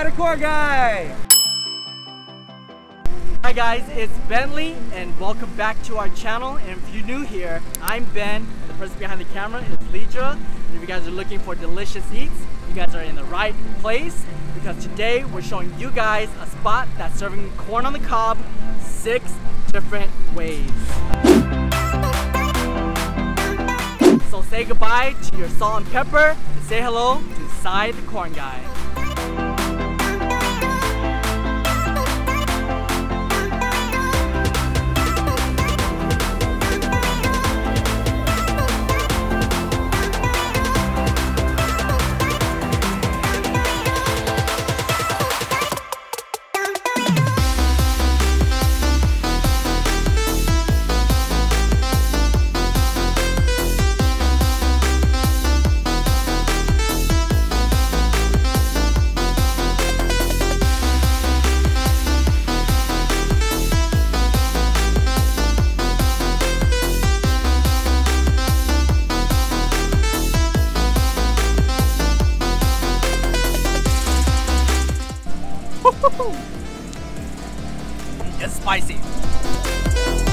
Guy! Hi guys, it's Bentley and welcome back to our channel. And if you're new here, I'm Ben and the person behind the camera is Lidra. And if you guys are looking for delicious eats, you guys are in the right place because today we're showing you guys a spot that's serving corn on the cob six different ways. So say goodbye to your salt and pepper and say hello to Xai the Corn Guy. It's spicy.